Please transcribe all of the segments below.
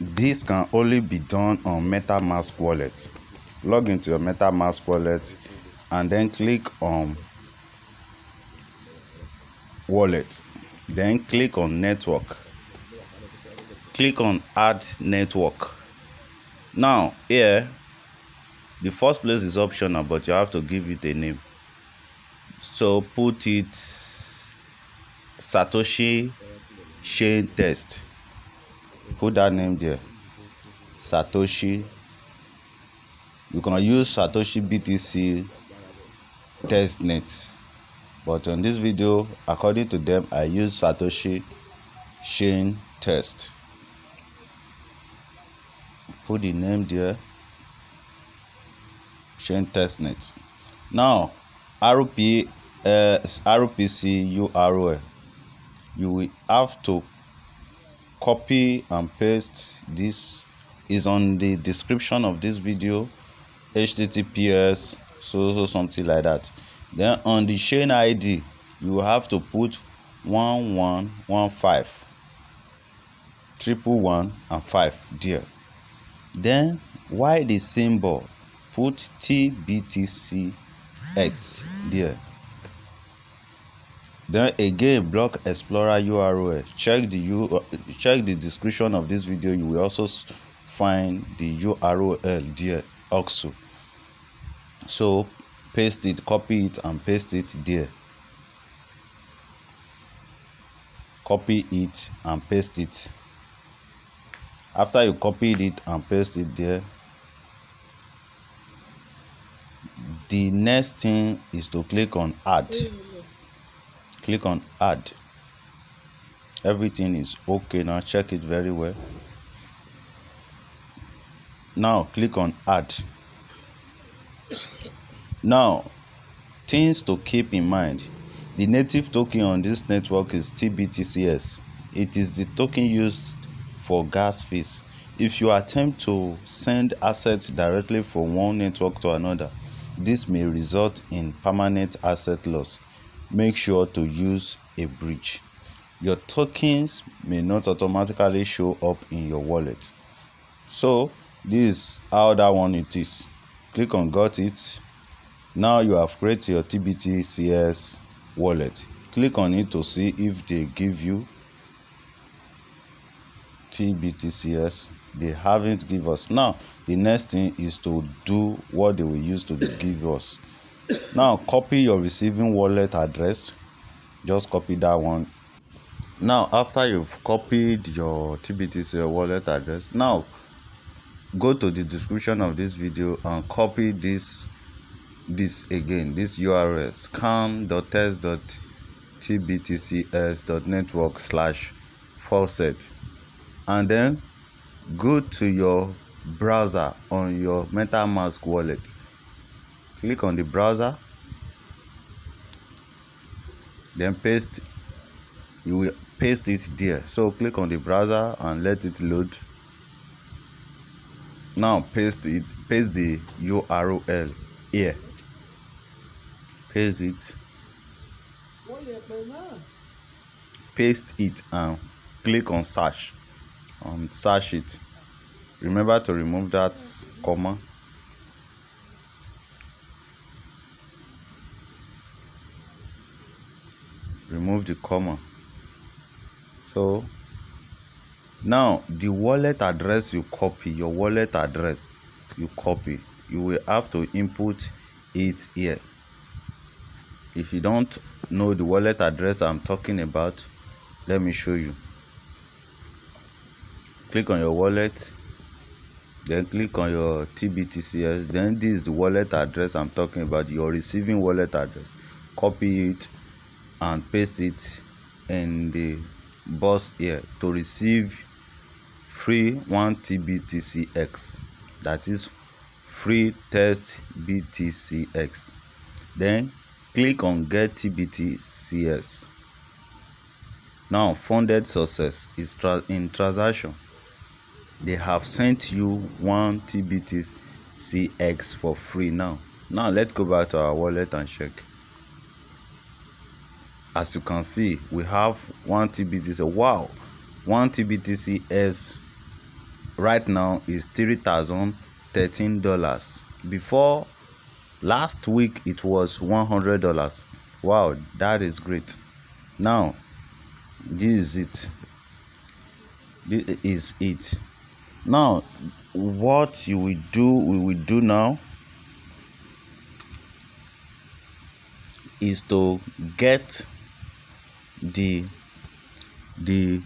this can only be done on metamask wallet. Log into your metamask wallet and then click on wallet. Then click on network. Click on add network. Now here the first place is optional but you have to give it a name. So put it satoshi chain test put that name there. Satoshi. You can use satoshi btc testnet. But on this video according to them i use satoshi chain test. Put the name there. Chain testnet. Now rp uh, rpc url you will have to copy and paste this is on the description of this video https so so something like that. Then on the chain id you have to put one one one five triple one and five there. Then why the symbol? Put tbtcs there then again block explorer url check the u uh, check the description of this video. You will also find the url there also. So paste it copy it and paste it there. Copy it and paste it. After you copied it and paste it there the next thing is to click on add click on add. Everything is okay now. Check it very well. Now click on add. Now things to keep in mind. The native token on this network is tbtcs it is the token used for gas fees. If you attempt to send assets directly from one network to another this may result in permanent asset loss make sure to use a bridge. Your tokens may not automatically show up in your wallet. So this is how that one it is. Click on got it. Now you have created your TBTCS wallet. Click on it to see if they give you TBTCS. They haven't give us. Now the next thing is to do what they will use to give us now copy your receiving wallet address. Just copy that one. Now after you've copied your tbtc wallet address now go to the description of this video and copy this this again this url scan.test.tbtcs.network slash faucet and then go to your browser on your metamask wallet click on the browser then paste you will paste it there. So click on the browser and let it load. Now paste it paste the url here. Paste it. Paste it and click on search and search it. Remember to remove that comma remove the comma so now the wallet address you copy your wallet address you copy you will have to input it here. If you don't know the wallet address i'm talking about let me show you. Click on your wallet then click on your tbtcs then this is the wallet address i'm talking about your receiving wallet address. Copy it and paste it in the box here to receive free 1 tbtcx that is free test btcx then click on get tbtcs now funded success is tra in transaction. They have sent you one tbtcx for free now. Now let's go back to our wallet and check as you can see we have one tbtc wow one tbtc is right now is three thousand thirteen dollars. Before last week it was one hundred dollars. Wow that is great. Now this is it. This is it. Now what you will do we will do now is to get the the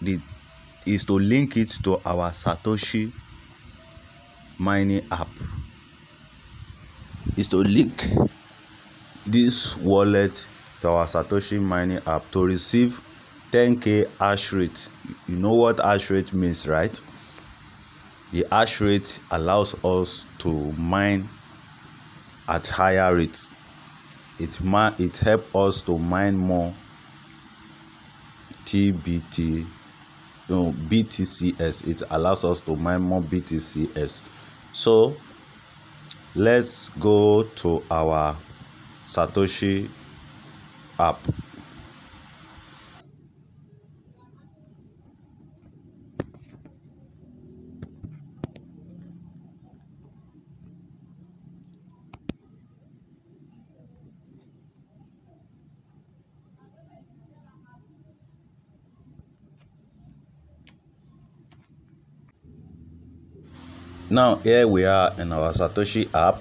the is to link it to our satoshi mining app. Is to link this wallet to our satoshi mining app to receive 10k hash rate. You know what hash rate means right? The hash rate allows us to mine at higher rates it ma it help us to mine more. Tbt no btcs it allows us to mine more btcs so let's go to our satoshi app now here we are in our satoshi app.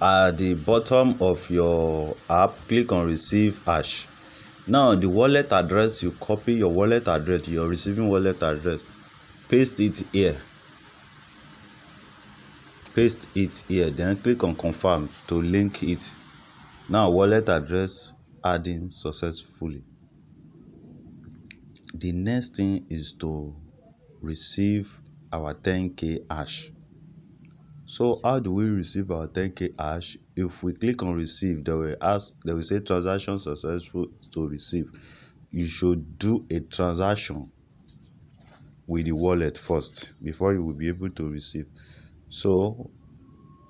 At the bottom of your app click on receive hash. Now the wallet address you copy your wallet address your receiving wallet address. Paste it here. Paste it here then click on confirm to link it. Now wallet address adding successfully. The next thing is to receive our 10k hash. So how do we receive our 10k hash? If we click on receive they will ask they will say transaction successful to receive. You should do a transaction with the wallet first before you will be able to receive. So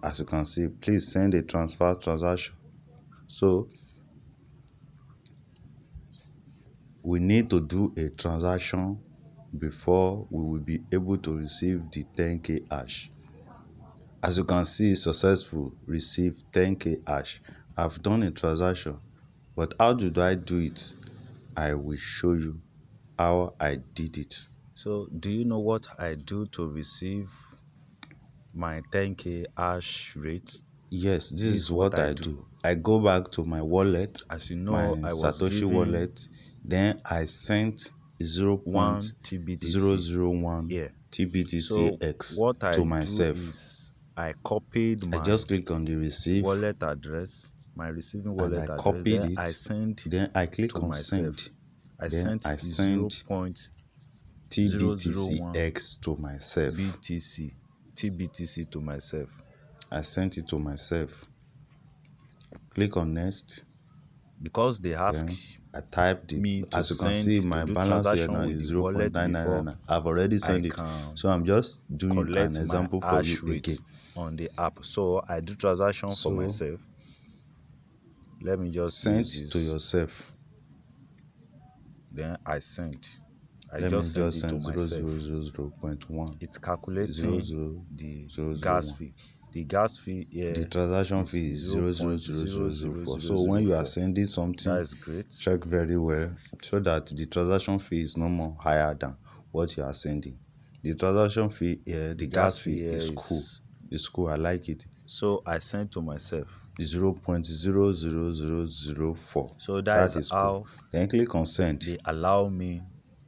as you can see please send a transfer transaction. So we need to do a transaction before we will be able to receive the 10k hash. As you can see successful receive 10k hash. I've done a transaction but how did i do it? I will show you how i did it. So do you know what i do to receive my 10k hash rate? Yes this, this is what, what I, I do. do. i go back to my wallet as you know my i was satoshi giving... wallet. Then i sent zero point zero zero one yeah. TBTCS so what I to myself. I copied my I just click on the receive wallet address, my receiving wallet and I address. copied then it. I sent then I click on myself. send. I then sent I zero sent point TBTCX to myself. BTC TBTC to myself. I sent it to myself. Click on next. Because they ask Then I type the me to as you can send see my to do balance here transaction now with is the zero wallet point nine nine before nine. I've already I sent it. can So I'm just doing collect an example my for hash you rate again. on the app. So I do transaction So- for myself. Let me just Send use this. to yourself. Then I send. I Let just me send just it to send zero myself. zero zero zero point one. It's calculating Zero zero the zero zero gas one. fee. The gas fee here The transaction is fee is zero zero zero zero zero four. So when you are sending something, that is great. check very well so that the transaction fee is no more higher than what you are sending. The transaction fee here, the gas fee here is cool. It's cool. I like it. So I send to myself. Zero point zero zero zero zero four. So That that is is cool. how Then click on send. they allow me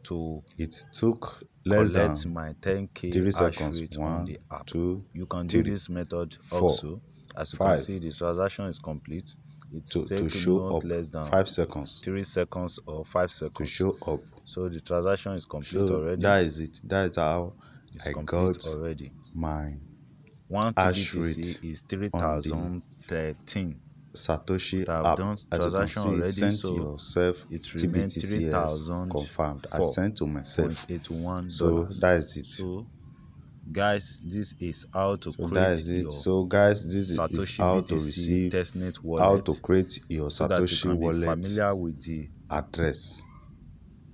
to It took less than my 10k three seconds. rate One, on the app. two, You can three, do this method four, also. As you five. can see, the transaction is complete. It's to, to show up. less than Five seconds three seconds or five to seconds. show up. So the transaction is complete So already. that is it. That is how it's I got already. my One TBTC is three thousand thirteen. Satoshi app. As you can see, already, sent so yourself It TBTCS confirmed. I sent to myself. So that is it. So, guys, this is how to So create that is it. your So guys, this is Satoshi how to receive, testnet wallet how to create your so Satoshi be wallet familiar with the address.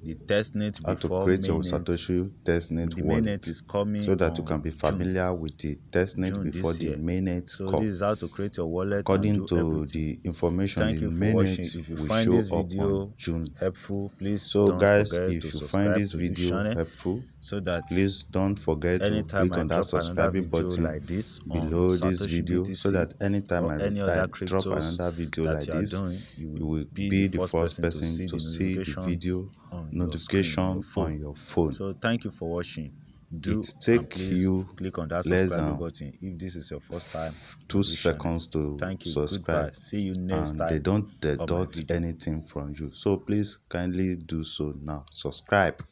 The testnet how to create your satoshi testnet wallet mainnet is coming so that you can be June. familiar with the testnet June before the mainnet So come this is how to create your wallet according to everything. the information Thank the you for watching. mainnet will find show this up on june helpful, please so guys if you find this video channel helpful so that please don't forget to click on that drop another subscribe video button like this below this Satoshi video BTC so that anytime I, any I drop another video like this doing, you will be, the first person to see the video on your screen, on notification your on your phone So thank you for watching. Do It take you click on that less subscribe than button if this is your first time. two on seconds to Thank you. subscribe Goodbye. See you next and time. they don't deduct anything from you so please kindly do so now subscribe